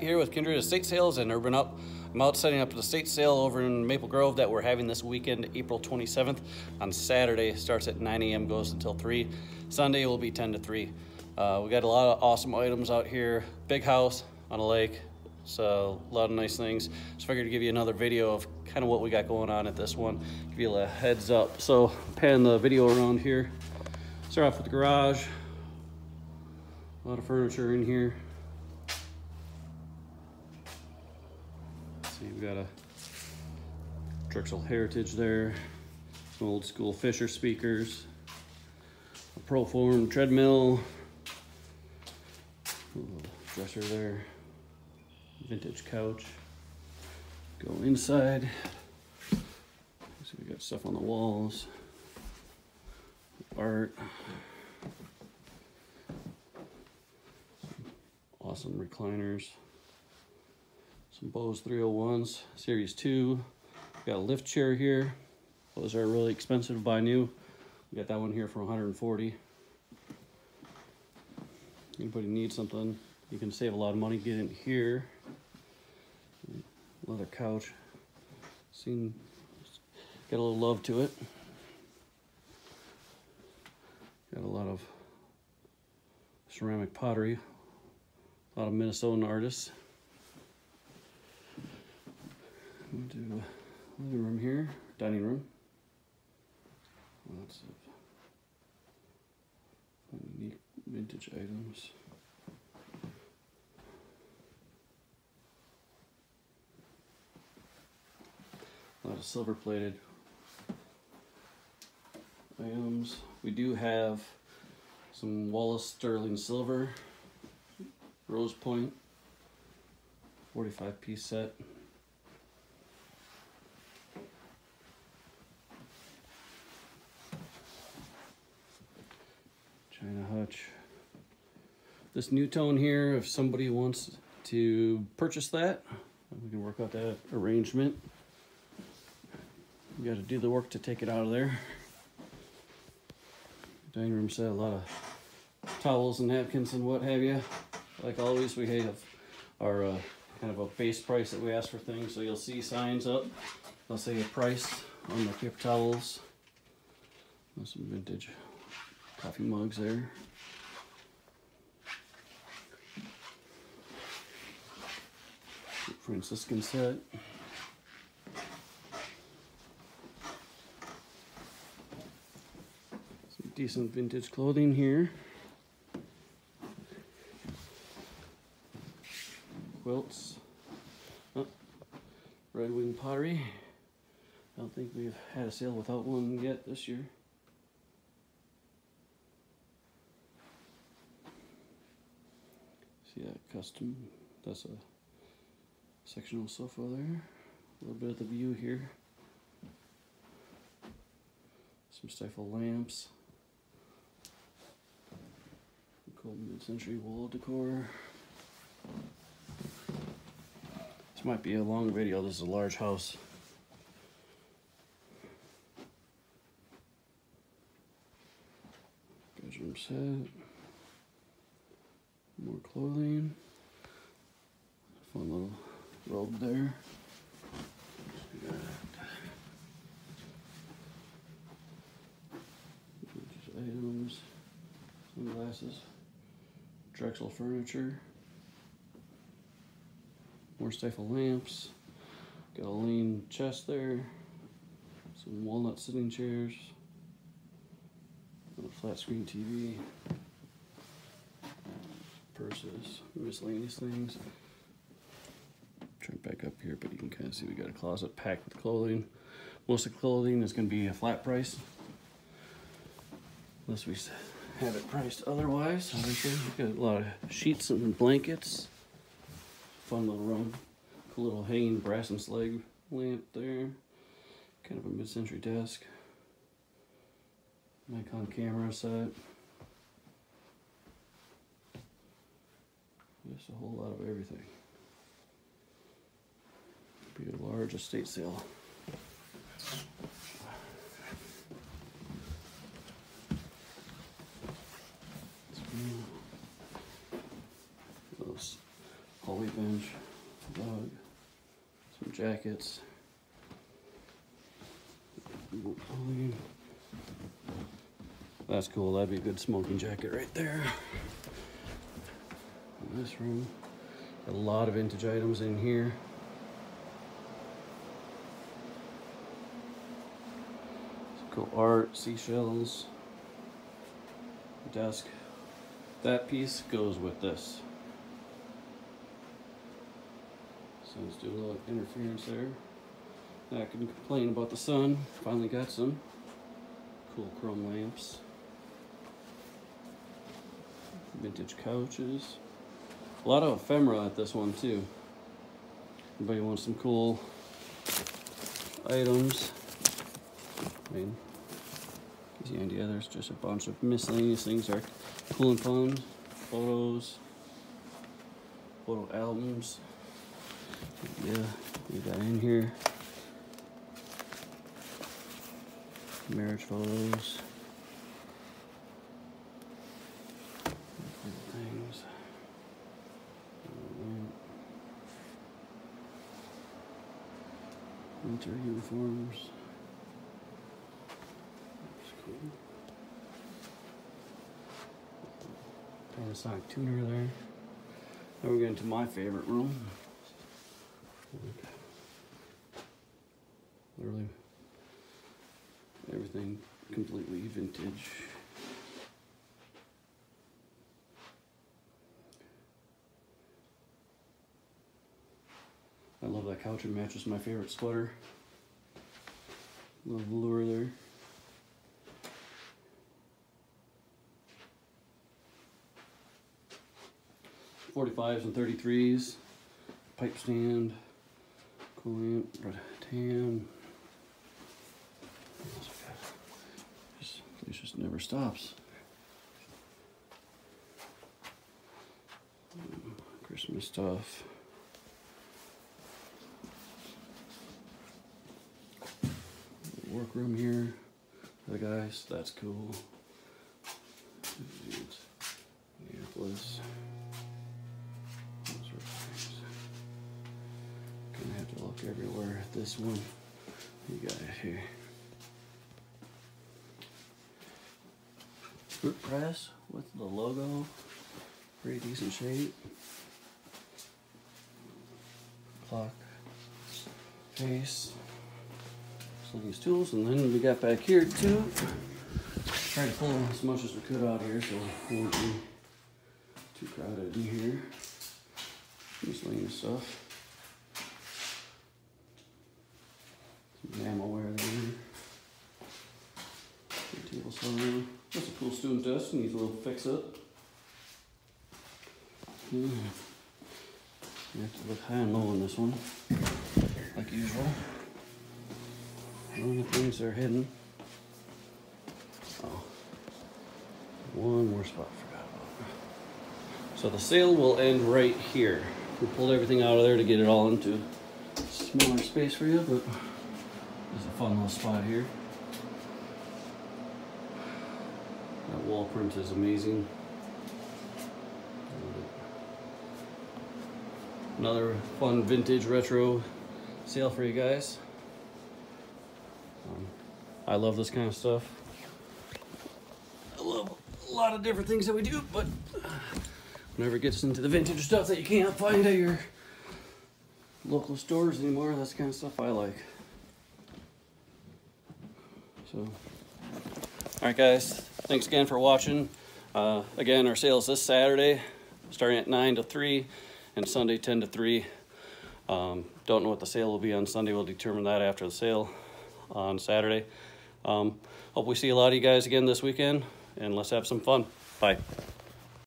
Here with Kindred Estate Sales and Urban Up. I'm out setting up the estate sale over in Maple Grove that we're having this weekend, April 27th. On Saturday, starts at 9 a.m., goes until 3. Sunday will be 10 to 3. Uh, we got a lot of awesome items out here. Big house on a lake, so a lot of nice things. Just figured to give you another video of kind of what we got going on at this one. Give you a heads up. So pan the video around here. Start off with the garage. A lot of furniture in here. See, we got a Drexel Heritage there, some old school Fisher speakers, a Proform treadmill, dresser there, vintage couch. Go inside. See, we got stuff on the walls, art. Awesome recliners some Bose 301s, Series 2. Got a lift chair here. Those are really expensive to buy new. We got that one here for 140. Anybody needs something, you can save a lot of money. getting here. Leather couch. Seen, got a little love to it. Got a lot of ceramic pottery. A lot of Minnesotan artists. Into living room here, dining room. Lots of unique vintage items. A lot of silver plated items. We do have some Wallace Sterling Silver, Rose Point, 45 piece set. This NuTone here, if somebody wants to purchase that, we can work out that arrangement. You got to do the work to take it out of there. Dining room set, a lot of towels and napkins and what have you. Like always, we have our uh, kind of a base price that we ask for things. So you'll see signs up. They'll say a price on the paper towels. some vintage coffee mugs there. Franciscan set. Some decent vintage clothing here. Quilts. Oh, Red Wing Pottery. I don't think we've had a sale without one yet this year. See that custom, that's a sectional sofa there. A little bit of the view here. Some Stiffel lamps. Cool mid-century wall decor. This might be a long video, this is a large house. Bedroom set more clothing. Fun little robe there. items, sunglasses, Drexel furniture, more Stiffel lamps, got a Lane chest there, some walnut sitting chairs, a flat screen TV purses, miscellaneous things. Here, but you can kind of see we got a closet packed with clothing. Most of the clothing is going to be a flat price. Unless we have it priced otherwise. Obviously, we got a lot of sheets and blankets. Fun little room. Cool little hanging brass and slag lamp there. Kind of a mid-century desk. Nikon camera set. Just a whole lot of everything. Be a large estate sale. Those hallway bench, dog, some jackets. That's cool. That'd be a good smoking jacket right there. In this room, a lot of vintage items in here. Cool art, seashells, desk. That piece goes with this. So let's do a little interference there. I can complain about the sun. Finally got some cool chrome lamps. Vintage couches. A lot of ephemera at this one too. Anybody wants some cool items? I mean, you idea. There's just a bunch of miscellaneous things there. Cool and fun. Photos. Photo albums. Yeah, leave that in here. Marriage photos. Things. Winter uniforms. That's cool. Panasonic tuner there. Now we're getting to my favorite room. Literally everything completely vintage. I love that couch and mattress, my favorite sweater. Love the lure there. Forty-fives and thirty-threes, pipe stand, coolant, tan. It just never stops. Christmas stuff. Workroom here for the guys. That's cool. Minneapolis. Gonna have to everywhere this one. You got it here. Fruit press with the logo. Pretty decent shape. Clock. Face. Some of these tools. And then we got back here too. Try to pull as much as we could out here so it won't be too crowded in here. Miscellaneous stuff. Some ammo there. Table saw. That's a Needs a little fix up. Yeah. You have to look high and low on this one, like usual. Only things are hidden. Oh, one more spot I forgot about. So the sale will end right here. We pulled everything out of there to get it all into smaller space for you, but there's a fun little spot here. That wall print is amazing. Another fun vintage retro sale for you guys. Um, I love this kind of stuff. I love a lot of different things that we do, but whenever it gets into the vintage stuff that you can't find at your local stores anymore, that's kind of stuff I like. So, all right guys, thanks again for watching. Uh, again, our sales this Saturday, starting at 9 to 3 and Sunday 10 to 3. Um, don't know what the sale will be on Sunday. We'll determine that after the sale on Saturday. Um, hope we see a lot of you guys again this weekend, and let's have some fun. Bye.